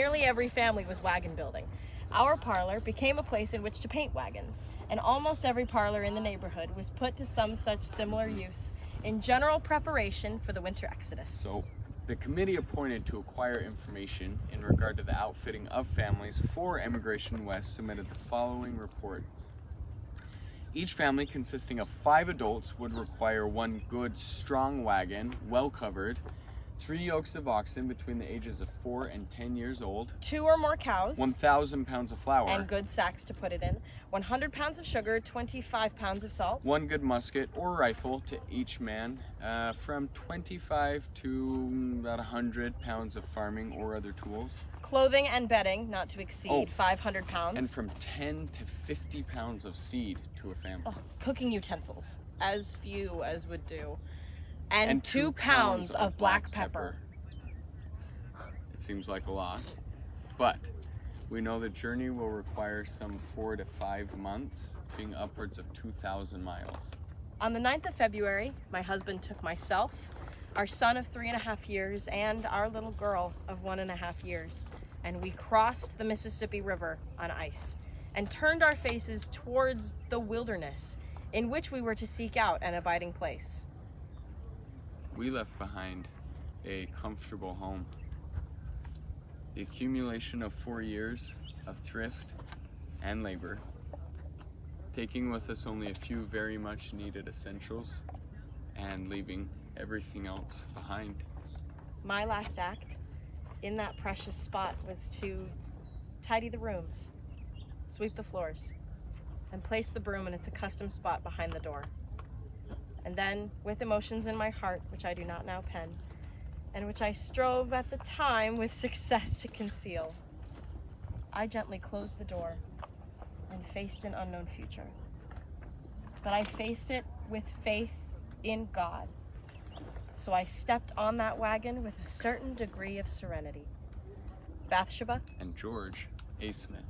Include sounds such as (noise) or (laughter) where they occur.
Nearly every family was wagon building. Our parlor became a place in which to paint wagons, and almost every parlor in the neighborhood was put to some such similar use in general preparation for the winter exodus. So, the committee appointed to acquire information in regard to the outfitting of families for Emigration West submitted the following report. Each family consisting of five adults would require one good, strong wagon, well covered, three yokes of oxen between the ages of four and ten years old, Two or more cows. 1,000 pounds of flour, and good sacks to put it in, 100 pounds of sugar, 25 pounds of salt, one good musket or rifle to each man, uh, from 25 to about 100 pounds of farming or other tools, clothing and bedding not to exceed Oh. 500 pounds, and from 10 to 50 pounds of seed to a family. Oh, cooking utensils, as few as would do, and, and two, pounds, of black pepper. It seems like a lot, but we know the journey will require some four to five months, being upwards of 2,000 miles. On the 9th of February, my husband took myself, our son of three and a half years, and our little girl of one and a half years, and we crossed the Mississippi River on ice and turned our faces towards the wilderness in which we were to seek out an abiding place. We left behind a comfortable home. The accumulation of four years of thrift and labor, taking with us only a few very much needed essentials and leaving everything else behind. My last act in that precious spot was to tidy the rooms, sweep the floors, and place the broom in its accustomed spot behind the door. And then, with emotions in my heart, which I do not now pen, and which I strove at the time with (laughs) success to conceal, I gently closed the door and faced an unknown future. But I faced it with faith in God. So I stepped on that wagon with a certain degree of serenity. Bathsheba, And George A. Smith.